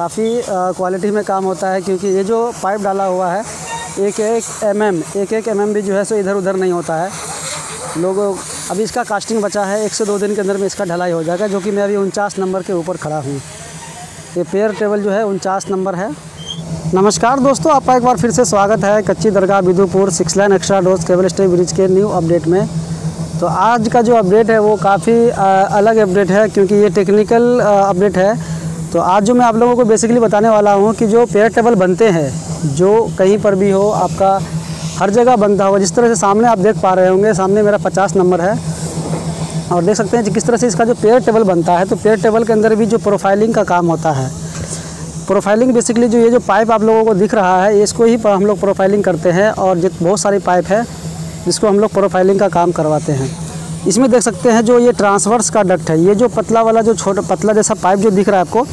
काफ़ी क्वालिटी में काम होता है क्योंकि ये जो पाइप डाला हुआ है, एक एक एम एम एक एक एम एम भी जो है सो इधर उधर नहीं होता है। लोग, अभी इसका कास्टिंग बचा है, एक से दो दिन के अंदर में इसका ढलाई हो जाएगा, जो कि मैं अभी उनचास नंबर के ऊपर खड़ा हूँ। ये पेयर टेबल जो है, उनचास नंबर है। नमस्कार दोस्तों, आपका एक बार फिर से स्वागत है Kachchi Dargah Bidupur six lane extradosed cable stay bridge के न्यू अपडेट में। तो आज का जो अपडेट है, वो काफ़ी अलग अपडेट है, क्योंकि ये टेक्निकल अपडेट है। तो आज जो मैं आप लोगों को बेसिकली बताने वाला हूँ कि जो पेयर टेबल बनते हैं, जो कहीं पर भी हो, आपका हर जगह बनता होगा, जिस तरह से सामने आप देख पा रहे होंगे, सामने मेरा पचास नंबर है। और देख सकते हैं कि किस तरह से इसका जो पेयर टेबल बनता है तो पेयर टेबल के अंदर भी जो प्रोफाइलिंग का काम होता है। प्रोफाइलिंग बेसिकली जो ये जो पाइप आप लोगों को दिख रहा है इसको ही हम लोग प्रोफाइलिंग करते हैं और बहुत सारी पाइप है, जिसको हम लोग प्रोफाइलिंग का काम करवाते हैं। इसमें देख सकते हैं जो ये ट्रांसवर्स का डक्ट है, ये जो पतला वाला जो छोटा पतला जैसा पाइप जो दिख रहा है आपको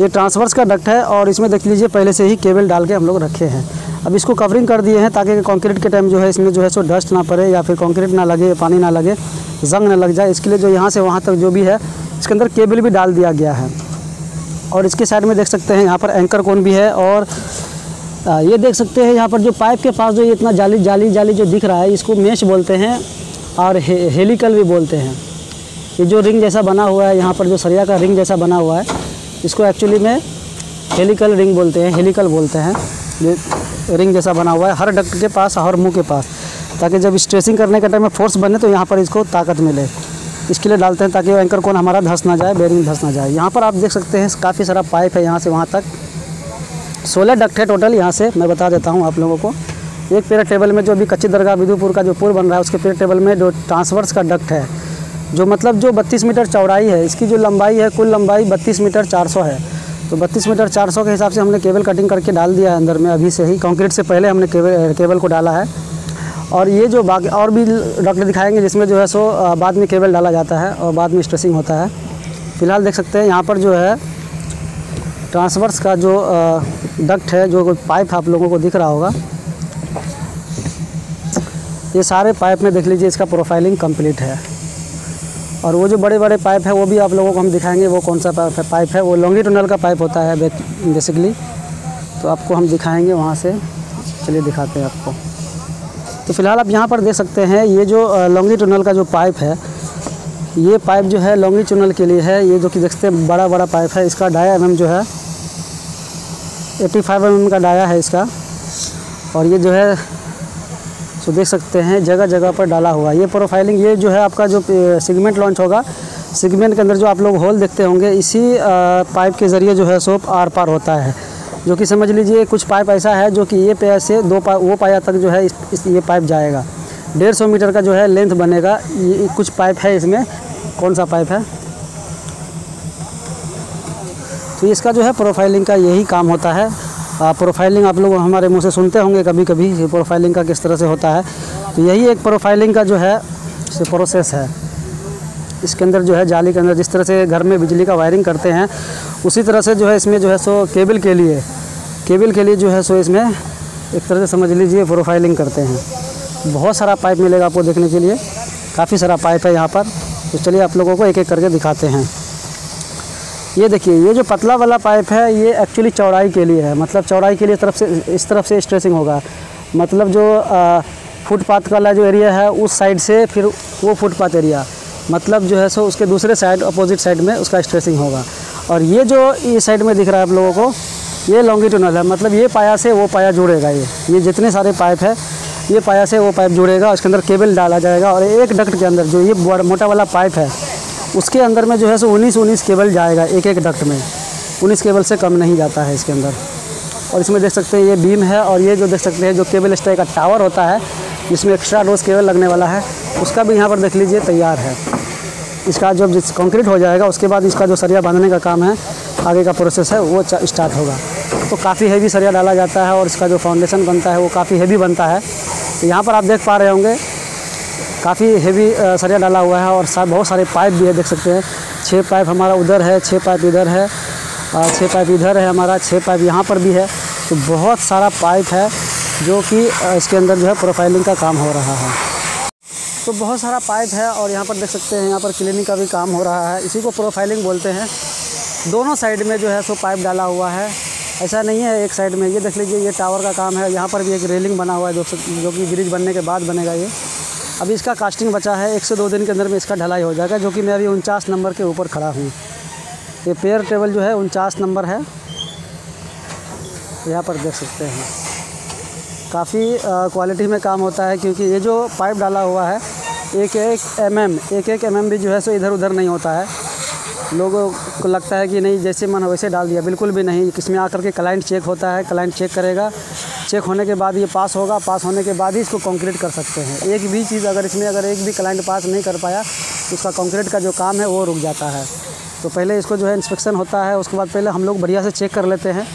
ये ट्रांसवर्स का डक्ट है और इसमें देख लीजिए पहले से ही केबल डाल के हम लोग रखे हैं। अब इसको कवरिंग कर दिए हैं ताकि कंक्रीट के टाइम जो है इसमें जो है सो डस्ट ना पड़े या फिर कंक्रीट ना लगे पानी ना लगे जंग ना लग जाए। इसके लिए जो यहाँ से वहाँ तक जो भी है इसके अंदर केबल भी डाल दिया गया है। और इसके साइड में देख सकते हैं यहाँ पर एंकर कौन भी है और ये देख सकते हैं यहाँ पर जो पाइप के पास जो ये इतना जाली जाली जाली जो दिख रहा है इसको मेश बोलते हैं और हे, हेलिकल भी बोलते हैं। ये जो रिंग जैसा बना हुआ है यहाँ पर जो सरिया का रिंग जैसा बना हुआ है इसको एक्चुअली में हेलिकल रिंग बोलते हैं हेलिकल बोलते हैं। ये रिंग जैसा बना हुआ है, हर डक्ट के पास हर मुँह के पास। ताकि जब स्ट्रेसिंग करने के टाइम में फोर्स बने तो यहाँ पर इसको ताकत मिले। इसके लिए डालते हैं ताकि एंकर कौन हमारा धंस ना जाए बेरिंग धंस ना जाए। यहाँ पर आप देख सकते हैं, काफ़ी सारा पाइप है यहाँ से वहाँ तक। सोलह डक्ट है टोटल यहाँ से, मैं बता देता हूँ आप लोगों को। एक पेयर टेबल में जो अभी कच्ची दरगाह, विदुपुर का जो पुल बन रहा है, उसके पेयर टेबल में जो ट्रांसवर्स का डक्ट है। जो मतलब जो 32 मीटर चौड़ाई है, इसकी जो लंबाई है, कुल लंबाई 32 मीटर 400 है। तो 32 मीटर 400 के हिसाब से हमने केबल कटिंग करके डाल दिया है अंदर में अभी से ही। कंक्रीट से पहले हमने केबल केबल को डाला है। और ये जो बाकी, और भी डॉक्टर दिखाएँगे जिसमें जो है सो बाद में केबल डाला जाता है और बाद में स्ट्रेसिंग होता है। फ़िलहाल देख सकते हैं, यहाँ पर जो है ट्रांसवर्स का जो डक्ट है, जो पाइप आप लोगों को दिख रहा होगा। ये सारे पाइप में देख लीजिए, इसका प्रोफाइलिंग कंप्लीट है। और वो जो बड़े बड़े पाइप है, वो भी आप लोगों को हम दिखाएँगे, वो कौन सा पाइप है पाइप है, वो लॉन्गिटूनल का पाइप होता है बेसिकली तो आपको हम दिखाएँगे वहाँ से। चलिए दिखाते हैं आपको। तो फ़िलहाल आप यहाँ पर देख सकते हैं, ये जो लॉन्गिटूनल का जो पाइप है, ये पाइप जो है लॉन्गिटूनल के लिए है। ये जो कि देखते हैं बड़ा बड़ा पाइप है, इसका डाया एम जो है 85 फाइव एम का डाया है इसका। और ये जो है सो देख सकते हैं जगह जगह पर डाला हुआ ये प्रोफाइलिंग ये जो है आपका जो सिगमेंट लॉन्च होगा सिगमेंट के अंदर जो आप लोग होल देखते होंगे इसी पाइप के ज़रिए जो है सोप आर पार होता है। जो कि समझ लीजिए कुछ पाइप ऐसा है जो कि ये पैर से दो पा वो पाया तक जो है इस, इस ये पाइप जाएगा। डेढ़ सौ मीटर का जो है लेंथ बनेगा। ये कुछ पाइप है इसमें। कौन सा पाइप है? तो इसका जो है प्रोफाइलिंग का यही काम होता है। प्रोफाइलिंग आप लोग हमारे मुँह से सुनते होंगे कभी कभी प्रोफाइलिंग का किस तरह से होता है। तो यही एक प्रोफाइलिंग का जो है प्रोसेस है। इसके अंदर जो है, जाली के अंदर जिस तरह से घर में बिजली का वायरिंग करते हैं, उसी तरह से जो है, इसमें जो है, सो केबल के लिए केबल के लिए जो है, सो इसमें एक तरह से समझ लीजिए प्रोफाइलिंग करते हैं। बहुत सारा पाइप मिलेगा आपको देखने के लिए। काफ़ी सारा पाइप है यहाँ पर। तो चलिए आप लोगों को एक एक करके दिखाते हैं। ये देखिए, ये जो पतला वाला पाइप है, ये एक्चुअली चौड़ाई के लिए है। मतलब चौड़ाई के लिए तरफ़ से, इस तरफ़ से स्ट्रेसिंग होगा। मतलब जो फुटपाथ वाला जो एरिया है, उस साइड से फिर वो फुटपाथ एरिया मतलब जो है सो, उसके दूसरे साइड अपोजिट साइड में उसका स्ट्रेसिंग होगा। और ये जो इस साइड में दिख रहा है आप लोगों को, ये लॉन्गिट्यूनल है। मतलब ये पाया से वो पाया जुड़ेगा ये। ये जितने सारे पाइप है, ये पाया से वो पाइप जुड़ेगा, उसके अंदर केबल डाला जाएगा और एक डक्ट के अंदर जो ये मोटा वाला पाइप है उसके अंदर में जो है सो उन्नीस उन्नीस केबल जाएगा, एक एक डक्ट में। उन्नीस केबल से कम नहीं जाता है इसके अंदर। और इसमें देख सकते हैं ये बीम है और ये जो देख सकते हैं, जो केबल स्टाई का टावर होता है, जिसमें एक्स्ट्रा डोज केबल लगने वाला है, उसका भी यहाँ पर देख लीजिए तैयार है। इसका जब जिस कॉन्क्रीट हो जाएगा, उसके बाद इसका जो सरिया बांधने का काम है, आगे का प्रोसेस है, वो स्टार्ट होगा। तो काफ़ी हैवी सरिया डाला जाता है और इसका जो फाउंडेशन बनता है, वो काफ़ी हैवी बनता है। तो यहाँ पर आप देख पा रहे होंगे काफ़ी हेवी सरिया डाला हुआ है और बहुत सारे पाइप भी है, देख सकते हैं। छः पाइप हमारा उधर है छः पाइप इधर है छः पाइप इधर है हमारा छः पाइप यहाँ पर भी है। तो बहुत सारा पाइप है जो कि इसके अंदर जो है प्रोफाइलिंग का काम हो रहा है। तो बहुत सारा पाइप है और यहाँ पर देख सकते हैं, यहाँ पर क्लीनिंग का भी काम हो रहा है। इसी को प्रोफाइलिंग बोलते हैं। दोनों साइड में जो है सो पाइप डाला हुआ है। ऐसा नहीं है एक साइड में। ये देख लीजिए, ये टावर का काम है। यहाँ पर भी एक रेलिंग बना हुआ है, जो जो कि ब्रिज बनने के बाद बनेगा ये। अभी इसका कास्टिंग बचा है, एक से दो दिन के अंदर में इसका ढलाई हो जाएगा, जो कि मैं अभी उनचास नंबर के ऊपर खड़ा हूँ। ये पेयर टेबल जो है, उनचास नंबर है। यहाँ पर देख सकते हैं। काफ़ी क्वालिटी में काम होता है, क्योंकि ये जो पाइप डाला हुआ है एक एक एम एम एक एक एम एम भी जो है, सो इधर उधर नहीं होता है। लोगों को लगता है कि नहीं, जैसे मन वैसे डाल दिया। बिल्कुल भी नहीं। इसमें आकर के क्लाइंट चेक होता है क्लाइंट चेक करेगा। चेक होने के बाद ये पास होगा। पास होने के बाद ही इसको कंक्रीट कर सकते हैं। एक भी चीज़ अगर इसमें अगर एक भी क्लाइंट पास नहीं कर पाया तो उसका कंक्रीट का जो काम है वो रुक जाता है। तो पहले इसको जो है इंस्पेक्शन होता है। उसके बाद पहले हम लोग बढ़िया से चेक कर लेते हैं।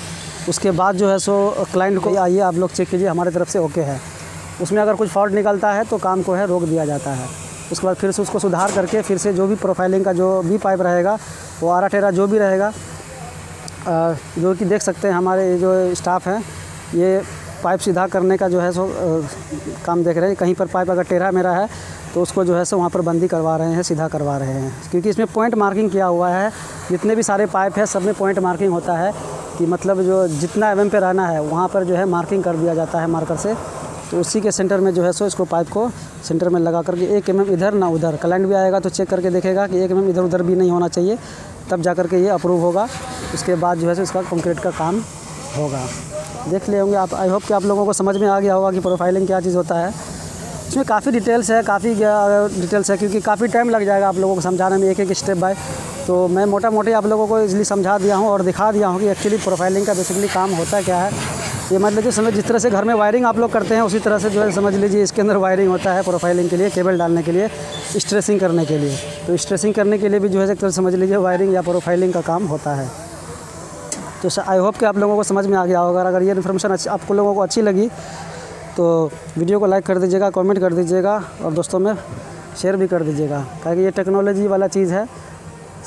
उसके बाद जो है सो क्लाइंट को, आइए आप लोग चेक कीजिए, हमारे तरफ़ से ओके है। उसमें अगर कुछ फॉल्ट निकलता है तो काम को है, रोक दिया जाता है। उसके बाद फिर से उसको सुधार करके फिर से जो भी प्रोफाइलिंग का जो भी पाइप रहेगा, वो आरा टेरा जो भी रहेगा जो कि देख सकते हैं हमारे जो स्टाफ हैं, ये पाइप सीधा करने का जो है सो काम देख रहे हैं। कहीं पर पाइप अगर टेढ़ा मेरा है तो उसको जो है सो वहाँ पर बंदी करवा रहे हैं, सीधा करवा रहे हैं। क्योंकि इसमें पॉइंट मार्किंग किया हुआ है, जितने भी सारे पाइप है, सब में पॉइंट मार्किंग होता है, कि मतलब जो जितना एम पे रहना है, वहाँ पर जो है मार्किंग कर दिया जाता है मार्कर से। तो उसी के सेंटर में जो है सो इसको पाइप को सेंटर में लगा करके एक एम इधर, ना उधर। क्लाइंट भी आएगा तो चेक करके देखेगा कि एक एम इधर उधर भी नहीं होना चाहिए। तब जा के ये अप्रूव होगा। उसके बाद जो है सो इसका कंक्रीट का काम होगा। देख ले होंगे आप। आई होप कि आप लोगों को समझ में आ गया होगा कि प्रोफाइलिंग क्या चीज़ होता है। इसमें काफ़ी डिटेल्स है, काफ़ी डिटेल्स है, क्योंकि काफ़ी टाइम लग जाएगा आप लोगों को समझाने में एक एक स्टेप बाय तो मैं मोटा मोटी आप लोगों को इसलिए समझा दिया हूँ और दिखा दिया हूँ कि एक्चुअली प्रोफाइलिंग का बेसिकली काम होता क्या है। ये मान लीजिए समझ, जिस तरह से घर में वायरिंग आप लोग करते हैं, उसी तरह से जो है समझ लीजिए इसके अंदर वायरिंग होता है प्रोफाइलिंग के लिए केबल डालने के लिए स्ट्रेसिंग करने के लिए। तो स्ट्रेसिंग करने के लिए भी जो है एक तरह समझ लीजिए वायरिंग या प्रोफाइलिंग का काम होता है। तो आई होप कि आप लोगों को समझ में आ गया होगा। अगर ये इन्फॉर्मेशन आपको लोगों को अच्छी लगी तो वीडियो को लाइक कर दीजिएगा कमेंट कर दीजिएगा और दोस्तों में शेयर भी कर दीजिएगा। ताकि ये टेक्नोलॉजी वाला चीज़ है,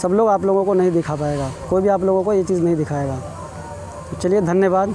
सब लोग आप लोगों को नहीं दिखा पाएगा। कोई भी आप लोगों को ये चीज़ नहीं दिखाएगा। तो चलिए, धन्यवाद।